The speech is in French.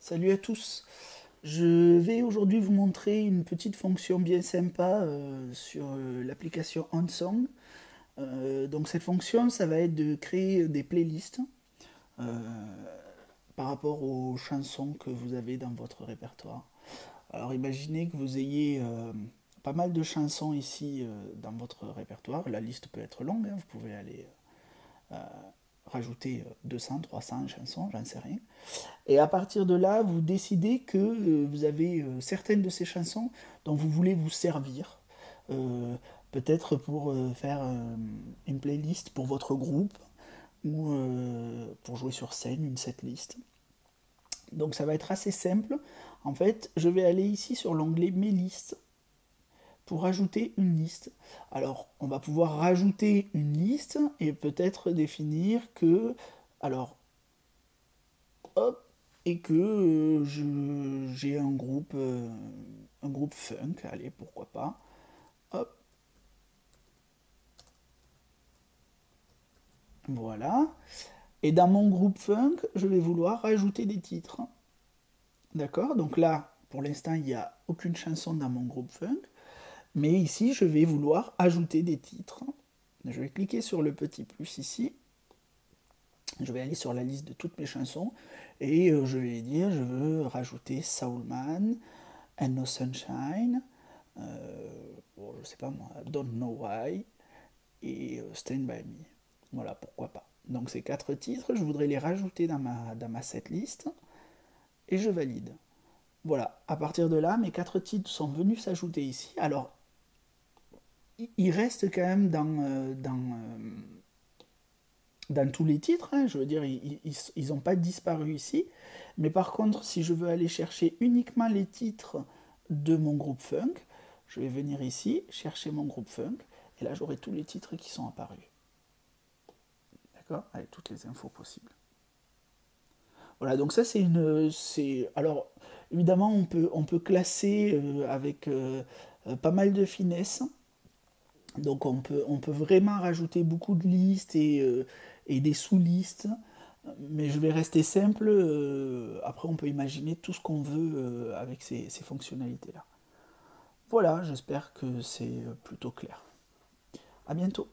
Salut à tous. Je vais aujourd'hui vous montrer une petite fonction bien sympa euh, sur euh, l'application OnSong. Euh, donc cette fonction, ça va être de créer des playlists par rapport aux chansons que vous avez dans votre répertoire. Alors imaginez que vous ayez pas mal de chansons ici dans votre répertoire. La liste peut être longue, hein. vous pouvez aller rajouter 200, 300 chansons, j'en sais rien. Et à partir de là, vous décidez que euh, vous avez euh, certaines de ces chansons dont vous voulez vous servir. Euh, peut-être pour faire une playlist pour votre groupe ou pour jouer sur scène, une setlist. Donc ça va être assez simple. En fait, je vais aller ici sur l'onglet Mes listes pour rajouter une liste. Alors, on va pouvoir rajouter une liste et peut-être définir que, alors, hop, et que euh, j'ai un groupe, euh, un groupe funk, allez, pourquoi pas, hop, voilà. Et dans mon groupe funk, je vais vouloir rajouter des titres. D'accord? Donc là, pour l'instant, il n'y a aucune chanson dans mon groupe funk. Mais ici, je vais vouloir ajouter des titres. Je vais cliquer sur le petit plus ici. Je vais aller sur la liste de toutes mes chansons et euh, je vais dire je veux rajouter Soulman, And No Sunshine, euh, bon, je sais pas moi, Don't Know Why et euh, Stand By Me. Voilà, pourquoi pas. Donc ces quatre titres, je voudrais les rajouter dans ma, dans ma setlist et je valide. Voilà, à partir de là, mes quatre titres sont venus s'ajouter ici. Alors, il reste quand même dans, euh, dans, euh, dans tous les titres, hein. je veux dire, ils n'ont pas disparu ici. Mais par contre, si je veux aller chercher uniquement les titres de mon groupe funk, je vais venir ici, chercher mon groupe funk, et là j'aurai tous les titres qui sont apparus. D'accord? Avec toutes les infos possibles. Voilà, donc ça c'est une. Alors, évidemment, on peut, on peut classer euh, avec pas mal de finesse. Donc on peut, vraiment rajouter beaucoup de listes et, euh, des sous-listes, mais je vais rester simple. Euh, après, on peut imaginer tout ce qu'on veut euh, avec ces, ces fonctionnalités-là. Voilà, j'espère que c'est plutôt clair. À bientôt.